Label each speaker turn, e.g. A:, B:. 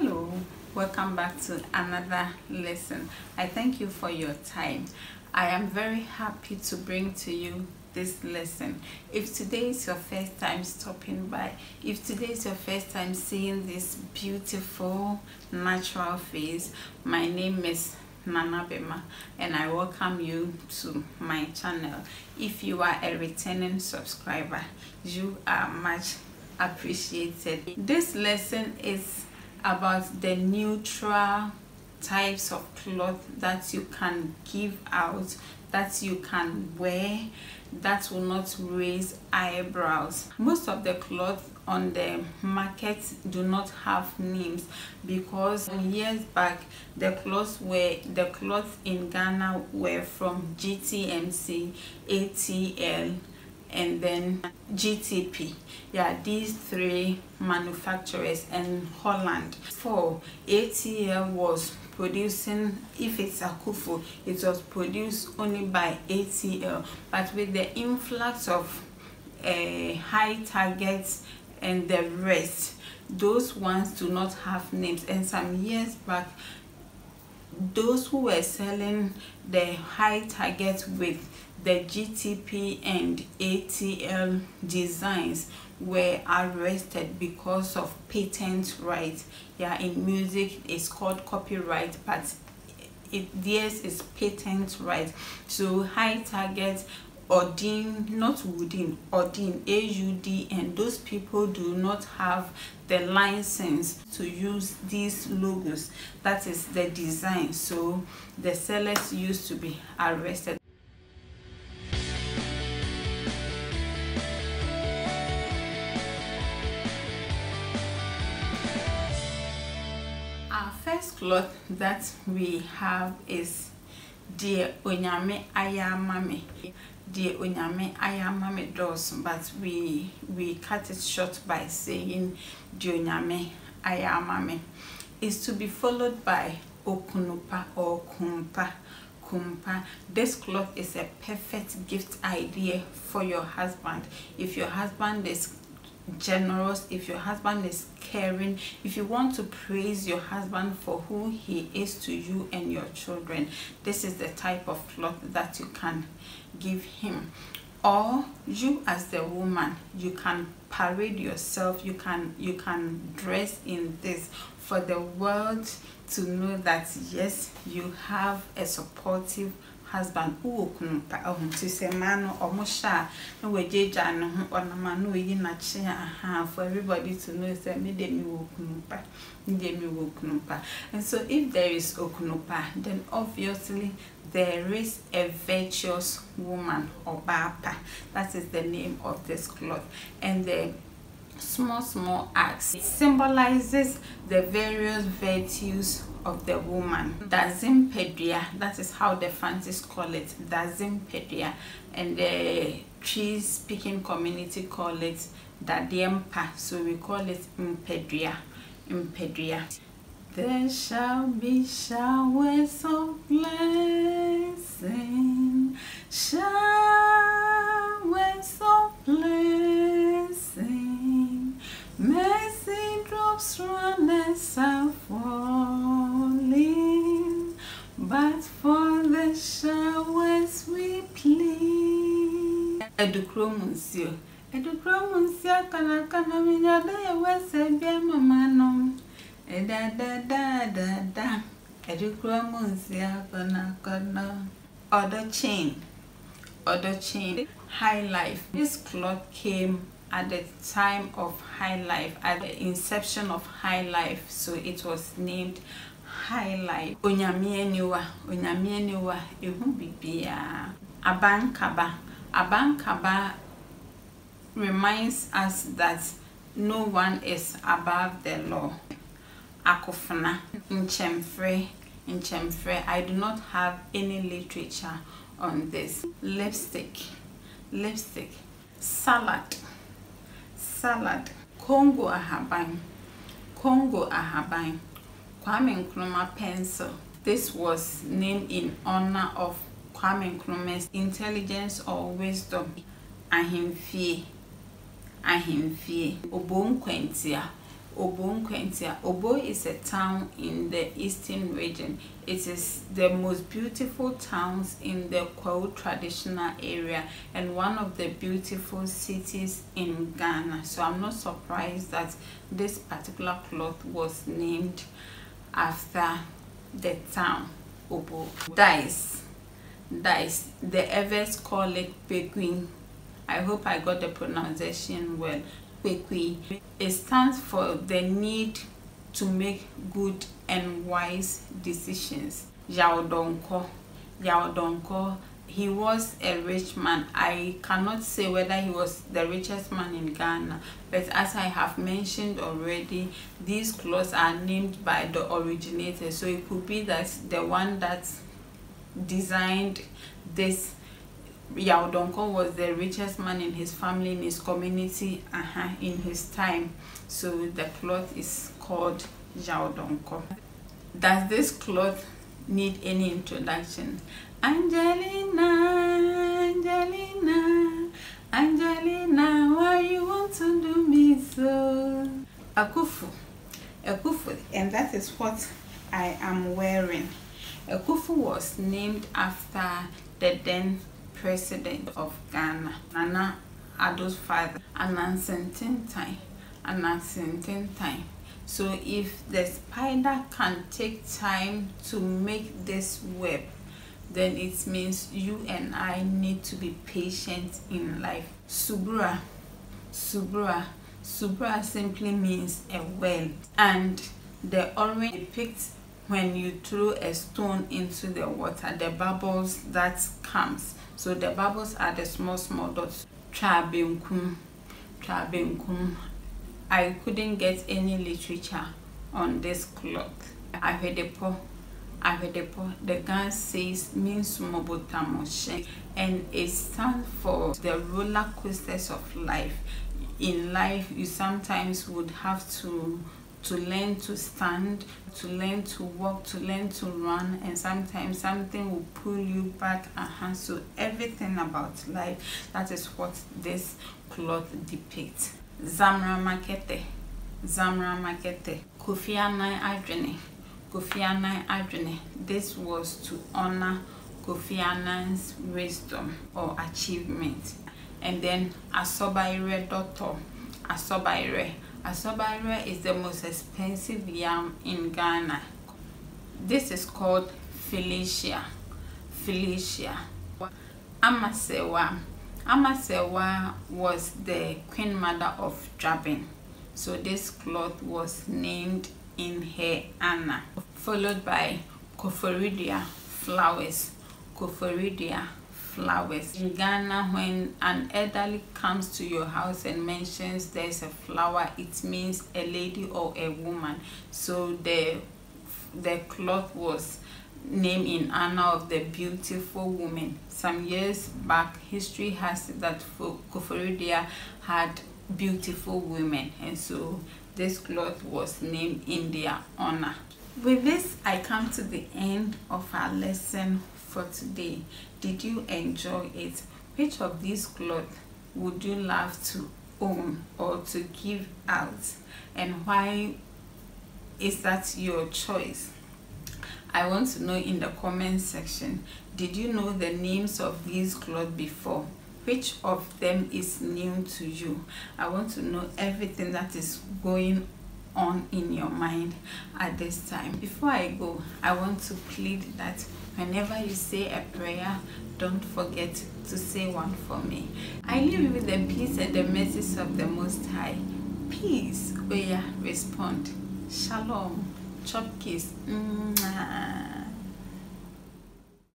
A: Hello, welcome back to another lesson. I thank you for your time. I am very happy to bring to you this lesson. If today is your first time stopping by, if today is your first time seeing this beautiful natural face, my name is Nana Bema and I welcome you to my channel. If you are a returning subscriber, you are much appreciated. This lesson is about the neutral types of cloth that you can give out that you can wear that will not raise eyebrows. Most of the cloth on the market do not have names because years back the clothes were the clothes in ghana were from gtmc atl and then GTP. Yeah, these three manufacturers and Holland. For ATL was producing, if it's a kufu, it was produced only by ATL. But with the influx of uh, Hitargets and the rest, those ones do not have names. And some years back, those who were selling the Hitargets with the GTP and ATL designs were arrested because of patent rights. Yeah, in music it's called copyright, but it theirs is patent right. So Hitargets Odin, not Woodin, Odin, A-U-D, and those people do not have the license to use these logos. That is the design. So the sellers used to be arrested. Cloth that we have is Dear Onyame Ayamame. Dear Onyame Ayamame does, but we we cut it short by saying Dear Onyame Ayamame. Is to be followed by Okunupa or Kumpa. Kumpa. This cloth is a perfect gift idea for your husband. If your husband is generous, if your husband is caring, if you want to praise your husband for who he is to you and your children, this is the type of cloth that you can give him. Or you as the woman, you can parade yourself, you can you can dress in this for the world to know that yes, you have a supportive husband who kunu pa ohun ti se ma no omo sha no we jeja no ho no yi na che aha for everybody to know say me de mi wo kunu me de mi wo kunu and so if there is okunupa then obviously there is a virtuous woman or bapa that is the name of this cloth. And the small small acts. It symbolizes the various virtues of the woman. Dazimpedua that is how the Fantes call it dazimpedua and the Twi speaking community call it dadiempa so we call it impedua impedua there shall be showers of blessing showers of blessing drops run as falling, but for the showers we plead. Educromuncio, Educromuncio, Kanakana, Minada, was a beer, Mamanum. Da da da da da. Educromuncio, Kanakana. Other chain, other chain, high life. This cloth came at the time of high life at the inception of high life so it was named high life. Onyame aniwa ehu bibia abankaba. Abankaba reminds us that no one is above the law. Akofena nkyemfre nkyemfre i do not have any literature on this. Lipstick lipstick. Salad salad. Congo ahaban. Congo ahaban. Kwame nkrumah pencil. This was named in honor of kwame nkrumah's intelligence or wisdom. Ahemfie. Ahemfie. Obonkwantia Obo Nkwentia. Obo is a town in the eastern region. It is the most beautiful towns in the Kwahu traditional area and one of the beautiful cities in Ghana. So I'm not surprised that this particular cloth was named after the town Obo. Dice. Dice. The Evers call it Pequin. I hope I got the pronunciation well. Kwekwe. It stands for the need to make good and wise decisions. Yaodonko. Yaodonko. He was a rich man. I cannot say whether he was the richest man in Ghana, but as I have mentioned already, these clothes are named by the originator. So it could be that the one that designed this Yao Donko was the richest man in his family, in his community, uh -huh, in his time. So the cloth is called Yao Donko. Does this cloth need any introduction? Angelina, Angelina, Angelina, why you want to do me so? Akufu, Akufu, and that is what I am wearing. Akufu was named after the then president of Ghana, Nana Addo's father, Anansi Ntentan, Anansi Ntentan. So if the spider can take time to make this web, then it means you and I need to be patient in life. Subura, Subura, Subura simply means a well and the orange depicts when you throw a stone into the water, the bubbles that comes. So the bubbles are the small, small dots. Trabenkum, Trabenkum. I couldn't get any literature on this cloth. Ahwedepo, Ahwedepo. The gun says means Mobotamoshe and it stands for the roller coasters of life. In life, you sometimes would have to to learn to stand, to learn to walk, to learn to run, and sometimes something will pull you back. Uh-huh. So everything about life, that is what this cloth depicts. Zamra Makete, Zamra Makete, Kofi Annan Adwene, Kofi Annan Adwene. This was to honor Kofi wisdom or achievement. And then Asobaire Doctor, Asobaire. Asobaire is the most expensive yam in Ghana. This is called Felicia. Felicia. Amasewa. Amasewa was the queen mother of Jabin. So this cloth was named in her honor. Followed by Koforidua flowers. Koforidua flowers. In Ghana, when an elderly comes to your house and mentions there's a flower, it means a lady or a woman. So the, the cloth was named in honor of the beautiful woman. Some years back, history has it that Koforidua had beautiful women and so this cloth was named in their honor. With this, I come to the end of our lesson for today. Did you enjoy it? Which of these clothes would you love to own or to give out? And why is that your choice? I want to know in the comment section. Did you know the names of these clothes before? Which of them is new to you? I want to know everything that is going on in your mind at this time. Before I go, I want to plead that whenever you say a prayer, don't forget to say one for me. I leave you with the peace and the mercies of the Most High. Peace, where respond. Shalom. Chop kiss. Mwah.